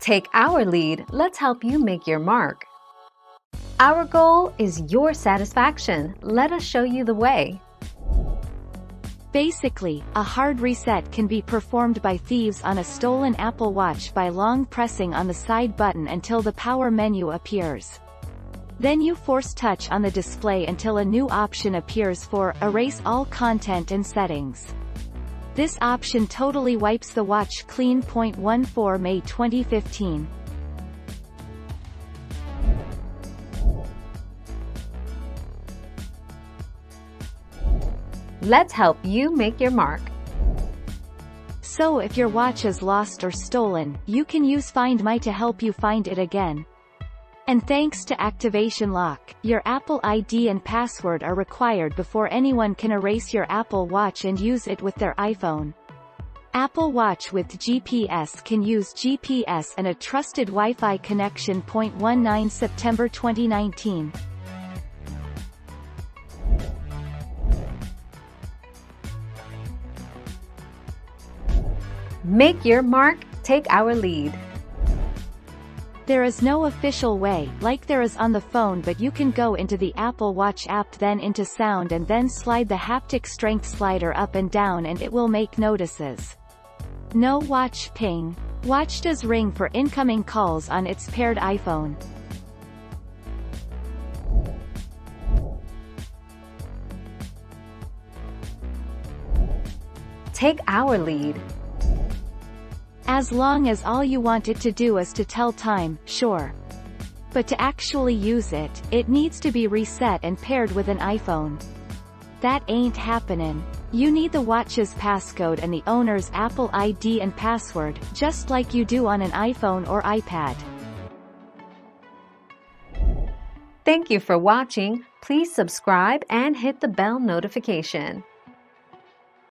Take our lead, let's help you make your mark. Our goal is your satisfaction. Let us show you the way. Basically, a hard reset can be performed by thieves on a stolen Apple Watch by long pressing on the side button until the power menu appears. Then you force touch on the display until a new option appears for Erase all content and settings. This option totally wipes the watch clean. 14 May 2015. Let's help you make your mark. So if your watch is lost or stolen, you can use Find My to help you find it again. And thanks to Activation Lock, your Apple ID and password are required before anyone can erase your Apple Watch and use it with their iPhone. Apple Watch with GPS can use GPS and a trusted Wi-Fi connection. 19 September 2019. Make your mark, take our lead. There is no official way, like there is on the phone but you can go into the Apple Watch app then into sound and then slide the haptic strength slider up and down and it will make notices. No watch ping. Watch does ring for incoming calls on its paired iPhone. Take our lead. As long as all you want it to do is to tell time, sure. But to actually use it, it needs to be reset and paired with an iPhone. That ain't happening. You need the watch's passcode and the owner's Apple ID and password, just like you do on an iPhone or iPad. Thank you for watching. Please subscribe and hit the bell notification.